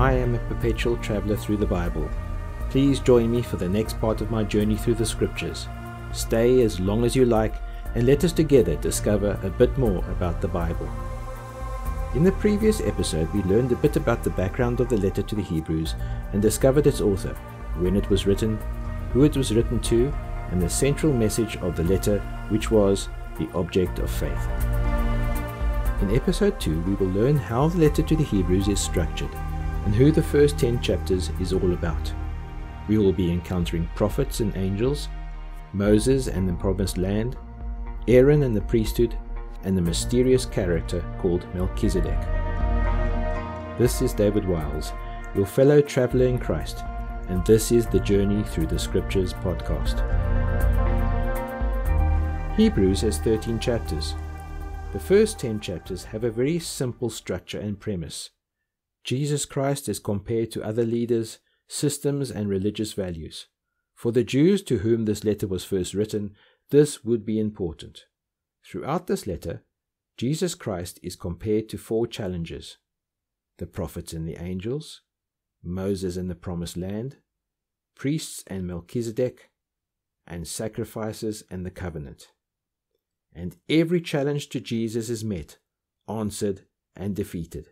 I am a perpetual traveler through the Bible. Please join me for the next part of my journey through the scriptures. Stay as long as you like and let us together discover a bit more about the Bible. In the previous episode, we learned a bit about the background of the letter to the Hebrews and discovered its author, when it was written, who it was written to, and the central message of the letter, which was the object of faith. In episode 2, we will learn how the letter to the Hebrews is structured and who the first 10 chapters is all about. We will be encountering prophets and angels, Moses and the promised land, Aaron and the priesthood, and the mysterious character called Melchizedek. This is David Wiles, your fellow traveler in Christ, and this is the Journey Through the Scriptures podcast. Hebrews has 13 chapters. The first 10 chapters have a very simple structure and premise. Jesus Christ is compared to other leaders, systems, and religious values. For the Jews to whom this letter was first written, this would be important. Throughout this letter, Jesus Christ is compared to four challenges the prophets and the angels, Moses and the promised land, priests and Melchizedek, and sacrifices and the covenant and every challenge to Jesus is met, answered, and defeated.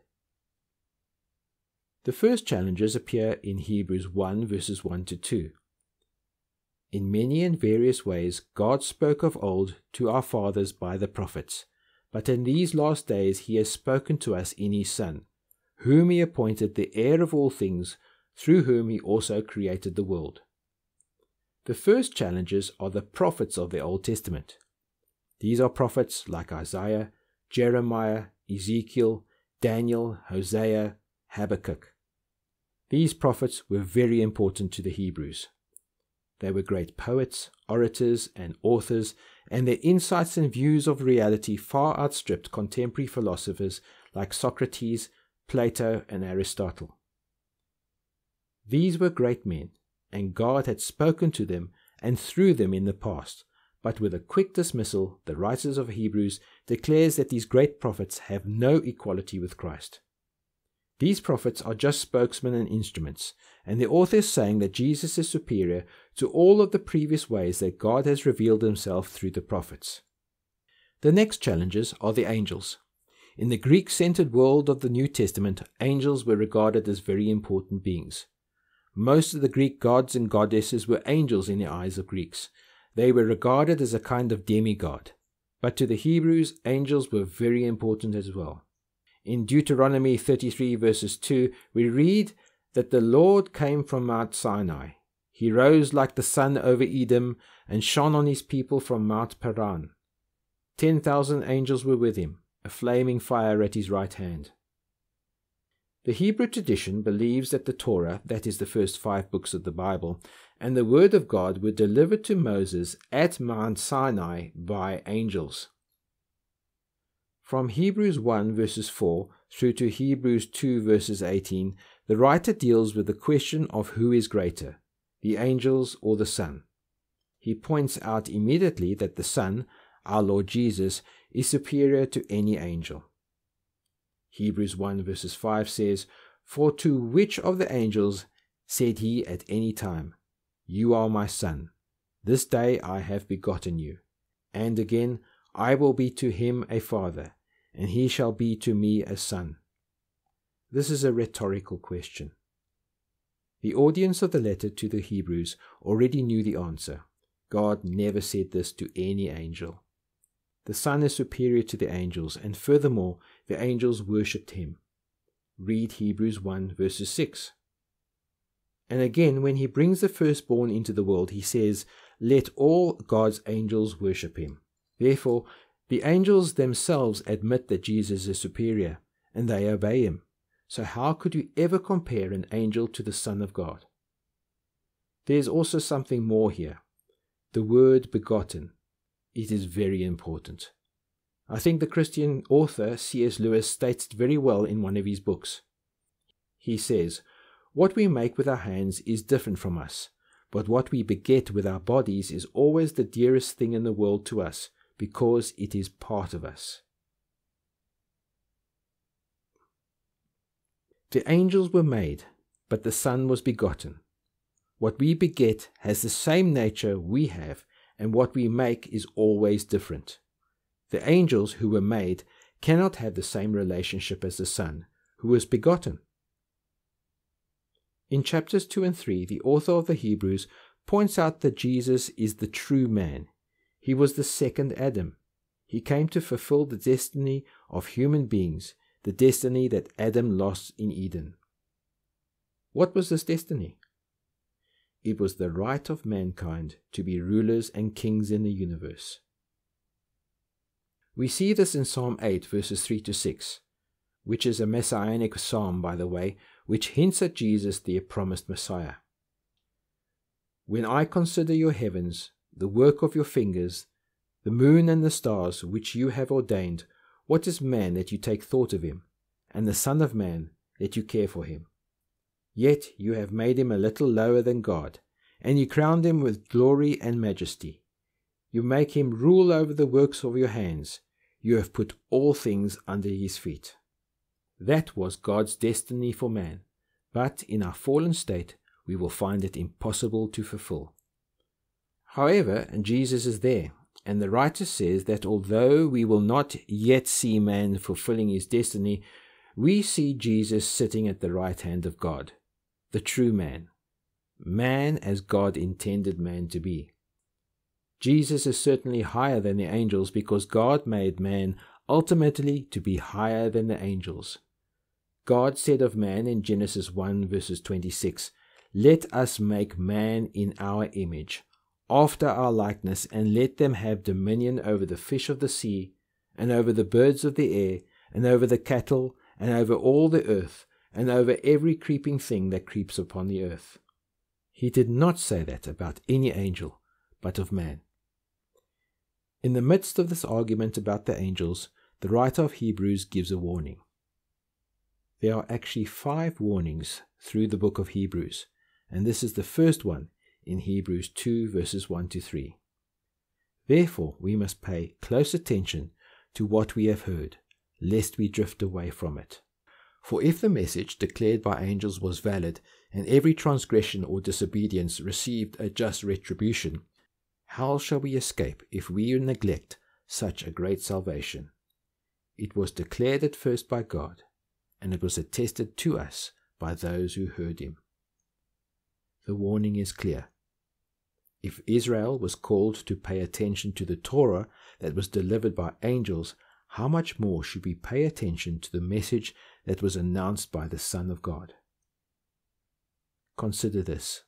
The first challenges appear in Hebrews 1 verses 1 to 2. In many and various ways, God spoke of old to our fathers by the prophets, but in these last days he has spoken to us in his Son, whom he appointed the heir of all things, through whom he also created the world. The first challenges are the prophets of the Old Testament. These are prophets like Isaiah, Jeremiah, Ezekiel, Daniel, Hosea, Habakkuk. These prophets were very important to the Hebrews. They were great poets, orators, and authors, and their insights and views of reality far outstripped contemporary philosophers like Socrates, Plato, and Aristotle. These were great men, and God had spoken to them and through them in the past, but with a quick dismissal, the writers of Hebrews declares that these great prophets have no equality with Christ. These prophets are just spokesmen and instruments, and the author is saying that Jesus is superior to all of the previous ways that God has revealed himself through the prophets. The next challenges are the angels. In the Greek centered world of the New Testament, angels were regarded as very important beings. Most of the Greek gods and goddesses were angels in the eyes of Greeks, they were regarded as a kind of demigod, but to the Hebrews, angels were very important as well. In Deuteronomy 33, verses 2, we read that the Lord came from Mount Sinai. He rose like the sun over Edom and shone on his people from Mount Paran. Ten thousand angels were with him, a flaming fire at his right hand. The Hebrew tradition believes that the Torah, that is the first five books of the Bible, and the word of God were delivered to Moses at Mount Sinai by angels. From Hebrews 1 verses 4 through to Hebrews 2 verses 18, the writer deals with the question of who is greater, the angels or the Son. He points out immediately that the Son, our Lord Jesus, is superior to any angel. Hebrews 1 verses 5 says, For to which of the angels said he at any time, You are my son, this day I have begotten you. And again, I will be to him a father, and he shall be to me a son. This is a rhetorical question. The audience of the letter to the Hebrews already knew the answer. God never said this to any angel. The Son is superior to the angels, and furthermore, the angels worshipped him. Read Hebrews 1 verses 6. And again, when he brings the firstborn into the world, he says, Let all God's angels worship him. Therefore, the angels themselves admit that Jesus is superior, and they obey him. So, how could you ever compare an angel to the Son of God? There's also something more here the word begotten it is very important. I think the Christian author C.S. Lewis states it very well in one of his books. He says, What we make with our hands is different from us, but what we beget with our bodies is always the dearest thing in the world to us, because it is part of us. The angels were made, but the Son was begotten. What we beget has the same nature we have, and what we make is always different. The angels who were made cannot have the same relationship as the Son, who was begotten. In chapters 2 and 3, the author of the Hebrews points out that Jesus is the true man. He was the second Adam. He came to fulfill the destiny of human beings, the destiny that Adam lost in Eden. What was this destiny? It was the right of mankind to be rulers and kings in the universe. We see this in Psalm 8, verses 3 to 6, which is a messianic psalm, by the way, which hints at Jesus, the promised Messiah. When I consider your heavens, the work of your fingers, the moon and the stars which you have ordained, what is man that you take thought of him, and the Son of Man that you care for him? Yet you have made him a little lower than God, and you crowned him with glory and majesty. You make him rule over the works of your hands. You have put all things under his feet. That was God's destiny for man, but in our fallen state, we will find it impossible to fulfill. However, Jesus is there, and the writer says that although we will not yet see man fulfilling his destiny, we see Jesus sitting at the right hand of God, the true man, man as God intended man to be. Jesus is certainly higher than the angels because God made man ultimately to be higher than the angels. God said of man in Genesis 1 verses 26, Let us make man in our image, after our likeness, and let them have dominion over the fish of the sea, and over the birds of the air, and over the cattle, and over all the earth, and over every creeping thing that creeps upon the earth. He did not say that about any angel, but of man. In the midst of this argument about the angels, the writer of Hebrews gives a warning. There are actually five warnings through the book of Hebrews, and this is the first one in Hebrews 2, verses 1 to 3. Therefore, we must pay close attention to what we have heard, lest we drift away from it. For if the message declared by angels was valid, and every transgression or disobedience received a just retribution, how shall we escape if we neglect such a great salvation? It was declared at first by God and it was attested to us by those who heard him. The warning is clear. If Israel was called to pay attention to the Torah that was delivered by angels, how much more should we pay attention to the message that was announced by the Son of God? Consider this.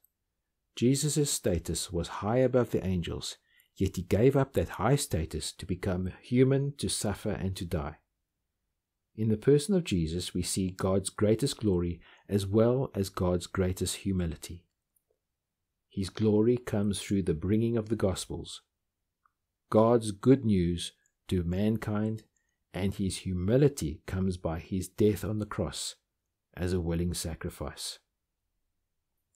Jesus' status was high above the angels, yet he gave up that high status to become human, to suffer, and to die. In the person of Jesus, we see God's greatest glory as well as God's greatest humility. His glory comes through the bringing of the Gospels, God's good news to mankind, and his humility comes by his death on the cross as a willing sacrifice.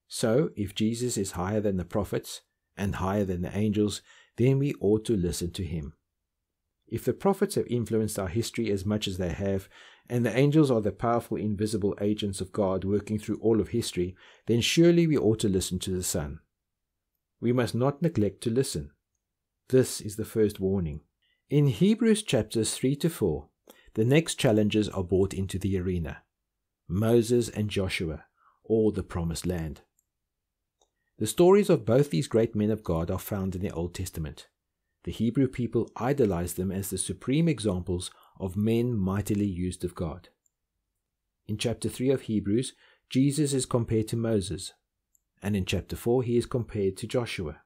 So, if Jesus is higher than the prophets and higher than the angels, then we ought to listen to him. If the prophets have influenced our history as much as they have, and the angels are the powerful invisible agents of God working through all of history, then surely we ought to listen to the Son. We must not neglect to listen. This is the first warning. In Hebrews chapters 3 to 4, the next challenges are brought into the arena Moses and Joshua, or the Promised Land. The stories of both these great men of God are found in the Old Testament. The Hebrew people idolized them as the supreme examples of men mightily used of God. In chapter 3 of Hebrews, Jesus is compared to Moses, and in chapter 4 he is compared to Joshua.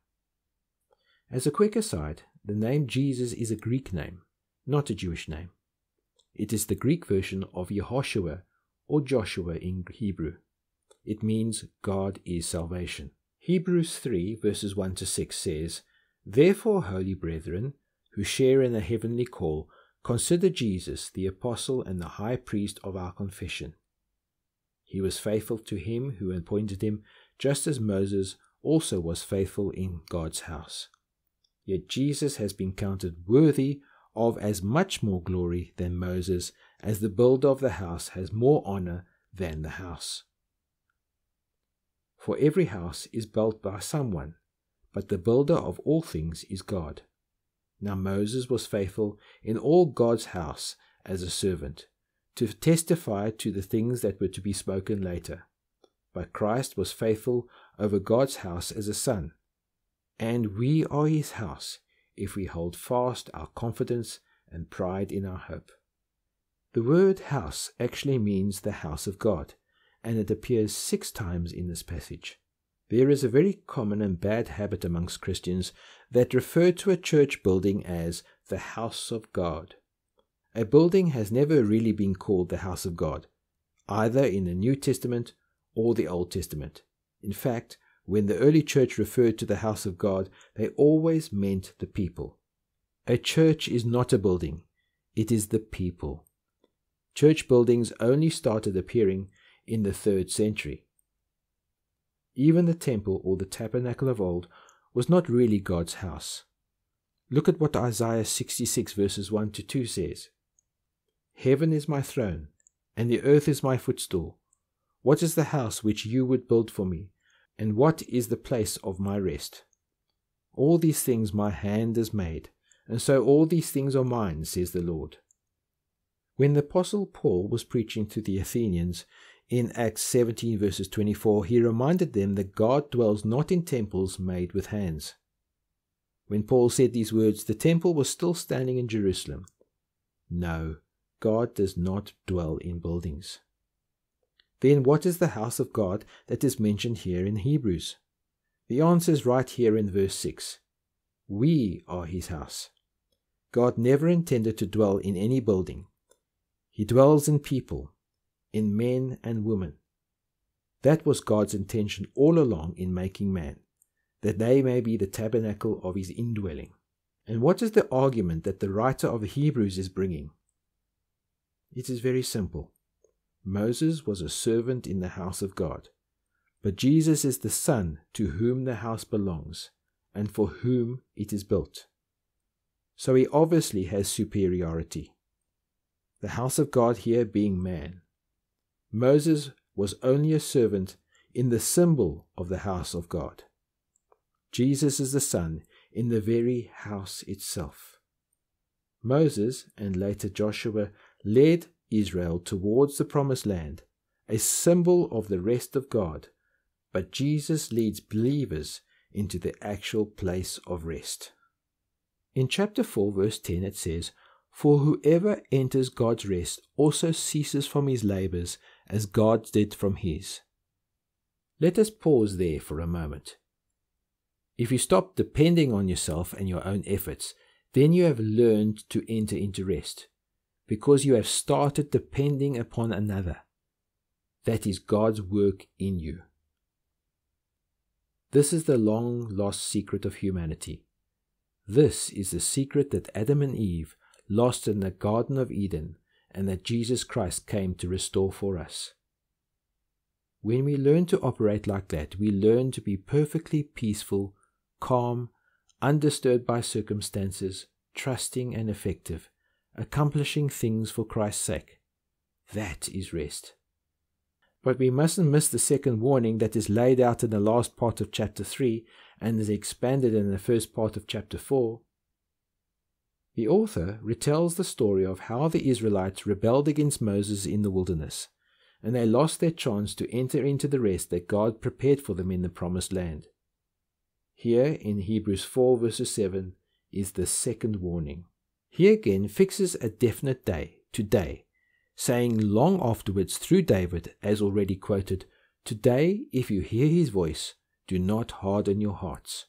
As a quick aside, the name Jesus is a Greek name, not a Jewish name. It is the Greek version of Yehoshua or Joshua in Hebrew. It means God is salvation. Hebrews 3 verses 1 to 6 says, Therefore, holy brethren, who share in the heavenly call, consider Jesus, the apostle and the high priest of our confession. He was faithful to him who appointed him, just as Moses also was faithful in God's house. Yet Jesus has been counted worthy of as much more glory than Moses, as the builder of the house has more honor than the house. For every house is built by someone, but the builder of all things is God. Now Moses was faithful in all God's house as a servant, to testify to the things that were to be spoken later. But Christ was faithful over God's house as a son. And we are his house if we hold fast our confidence and pride in our hope. The word house actually means the house of God, and it appears six times in this passage. There is a very common and bad habit amongst Christians that refer to a church building as the house of God. A building has never really been called the house of God, either in the New Testament or the Old Testament. In fact, when the early church referred to the house of God, they always meant the people. A church is not a building, it is the people. Church buildings only started appearing in the third century. Even the temple or the tabernacle of old was not really God's house. Look at what Isaiah 66 verses 1 to 2 says Heaven is my throne, and the earth is my footstool. What is the house which you would build for me, and what is the place of my rest? All these things my hand has made, and so all these things are mine, says the Lord. When the Apostle Paul was preaching to the Athenians, in Acts 17, verses 24, he reminded them that God dwells not in temples made with hands. When Paul said these words, the temple was still standing in Jerusalem. No, God does not dwell in buildings. Then what is the house of God that is mentioned here in Hebrews? The answer is right here in verse 6. We are his house. God never intended to dwell in any building. He dwells in people, in men and women. That was God's intention all along in making man, that they may be the tabernacle of his indwelling. And what is the argument that the writer of Hebrews is bringing? It is very simple. Moses was a servant in the house of God, but Jesus is the Son to whom the house belongs and for whom it is built. So he obviously has superiority. The house of God here being man. Moses was only a servant in the symbol of the house of God. Jesus is the Son in the very house itself. Moses and later Joshua led Israel towards the promised land, a symbol of the rest of God, but Jesus leads believers into the actual place of rest. In chapter 4, verse 10, it says, For whoever enters God's rest also ceases from his labors as God did from his. Let us pause there for a moment. If you stop depending on yourself and your own efforts, then you have learned to enter into rest, because you have started depending upon another. That is God's work in you. This is the long lost secret of humanity. This is the secret that Adam and Eve lost in the Garden of Eden and that Jesus Christ came to restore for us. When we learn to operate like that, we learn to be perfectly peaceful, calm, undisturbed by circumstances, trusting and effective, accomplishing things for Christ's sake. That is rest. But we mustn't miss the second warning that is laid out in the last part of chapter 3 and is expanded in the first part of chapter 4. The author retells the story of how the Israelites rebelled against Moses in the wilderness, and they lost their chance to enter into the rest that God prepared for them in the promised land. Here in Hebrews 4 verses 7 is the second warning. He again fixes a definite day, today, saying long afterwards through David, as already quoted, Today, if you hear his voice, do not harden your hearts.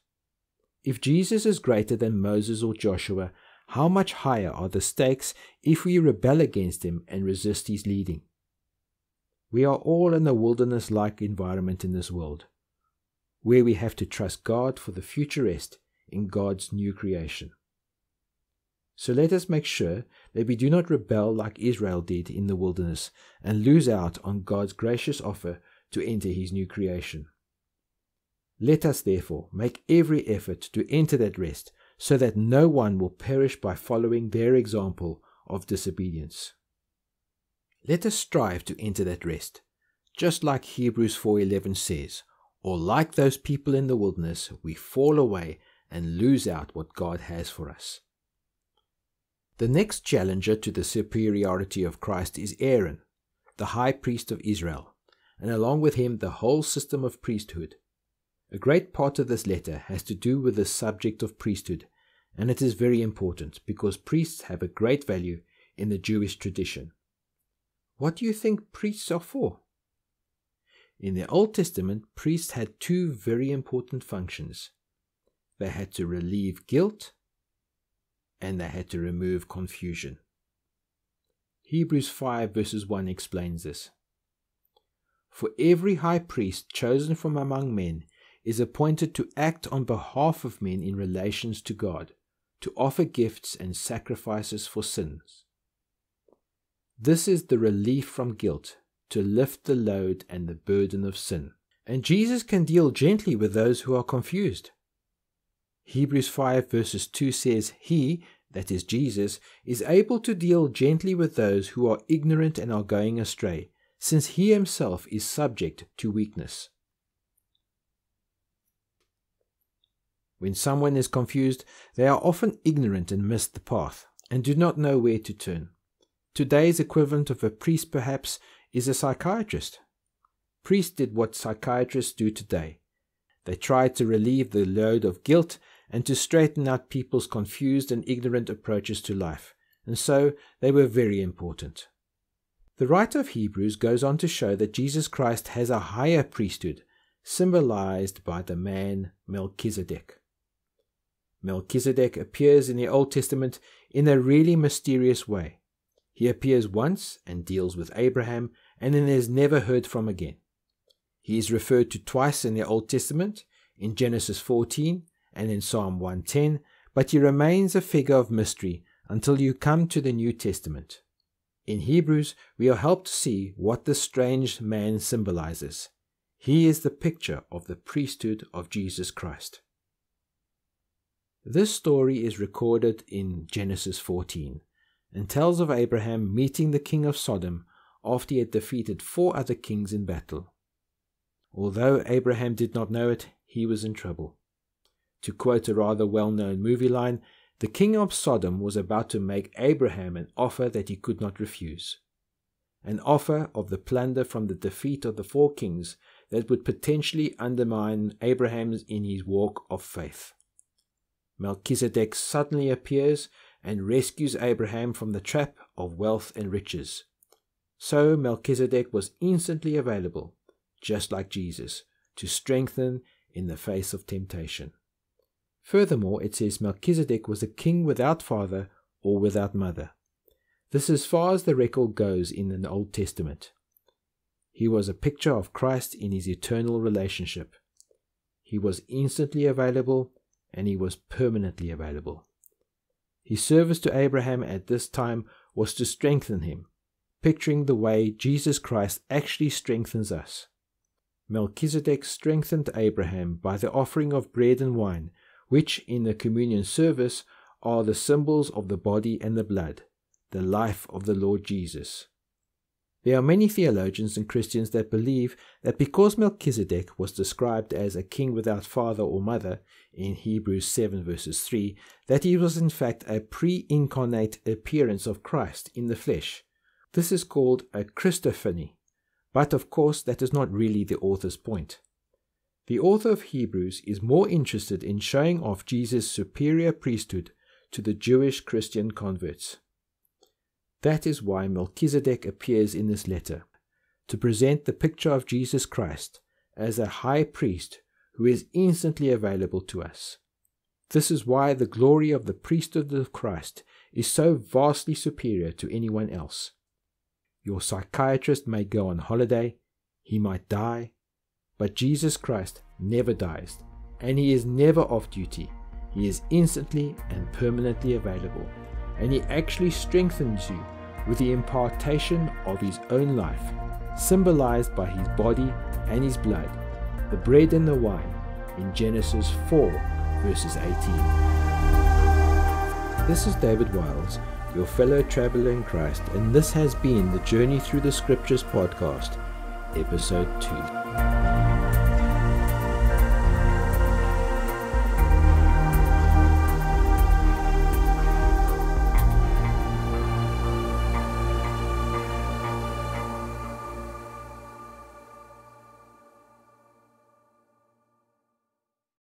If Jesus is greater than Moses or Joshua, how much higher are the stakes if we rebel against him and resist his leading? We are all in a wilderness like environment in this world, where we have to trust God for the future rest in God's new creation. So let us make sure that we do not rebel like Israel did in the wilderness and lose out on God's gracious offer to enter his new creation. Let us therefore make every effort to enter that rest so that no one will perish by following their example of disobedience. Let us strive to enter that rest, just like Hebrews 4:11 says, or like those people in the wilderness, we fall away and lose out what God has for us. The next challenger to the superiority of Christ is Aaron, the high priest of Israel, and along with him the whole system of priesthood. A great part of this letter has to do with the subject of priesthood, and it is very important because priests have a great value in the Jewish tradition. What do you think priests are for? In the Old Testament, priests had two very important functions. They had to relieve guilt and they had to remove confusion. Hebrews 5 verses 1 explains this. For every high priest chosen from among men is appointed to act on behalf of men in relations to God, to offer gifts and sacrifices for sins. This is the relief from guilt to lift the load and the burden of sin. And Jesus can deal gently with those who are confused. Hebrews 5 verses 2 says, He, that is Jesus, is able to deal gently with those who are ignorant and are going astray, since he himself is subject to weakness. When someone is confused, they are often ignorant and miss the path, and do not know where to turn. Today's equivalent of a priest, perhaps, is a psychiatrist. Priests did what psychiatrists do today. They tried to relieve the load of guilt and to straighten out people's confused and ignorant approaches to life, and so they were very important. The writer of Hebrews goes on to show that Jesus Christ has a higher priesthood, symbolized by the man Melchizedek. Melchizedek appears in the Old Testament in a really mysterious way. He appears once and deals with Abraham, and then is never heard from again. He is referred to twice in the Old Testament, in Genesis 14 and in Psalm 110, but he remains a figure of mystery until you come to the New Testament. In Hebrews, we are helped to see what this strange man symbolizes. He is the picture of the priesthood of Jesus Christ. This story is recorded in Genesis 14 and tells of Abraham meeting the king of Sodom after he had defeated four other kings in battle. Although Abraham did not know it, he was in trouble. To quote a rather well known movie line, the king of Sodom was about to make Abraham an offer that he could not refuse. An offer of the plunder from the defeat of the four kings that would potentially undermine Abraham's in his walk of faith. Melchizedek suddenly appears and rescues Abraham from the trap of wealth and riches. So Melchizedek was instantly available, just like Jesus, to strengthen in the face of temptation. Furthermore, it says Melchizedek was a king without father or without mother. This is as far as the record goes in the Old Testament. He was a picture of Christ in his eternal relationship. He was instantly available and he was permanently available. His service to Abraham at this time was to strengthen him, picturing the way Jesus Christ actually strengthens us. Melchizedek strengthened Abraham by the offering of bread and wine, which in the communion service are the symbols of the body and the blood, the life of the Lord Jesus. There are many theologians and Christians that believe that because Melchizedek was described as a king without father or mother in Hebrews 7 verses 3, that he was in fact a pre-incarnate appearance of Christ in the flesh. This is called a Christophany, but of course that is not really the author's point. The author of Hebrews is more interested in showing off Jesus' superior priesthood to the Jewish Christian converts. That is why Melchizedek appears in this letter, to present the picture of Jesus Christ as a high priest who is instantly available to us. This is why the glory of the priesthood of Christ is so vastly superior to anyone else. Your psychiatrist may go on holiday, he might die, but Jesus Christ never dies, and he is never off duty. He is instantly and permanently available and he actually strengthens you with the impartation of his own life, symbolized by his body and his blood, the bread and the wine, in Genesis 4, verses 18. This is David Wiles, your fellow traveler in Christ, and this has been the Journey Through the Scriptures podcast. episode 2.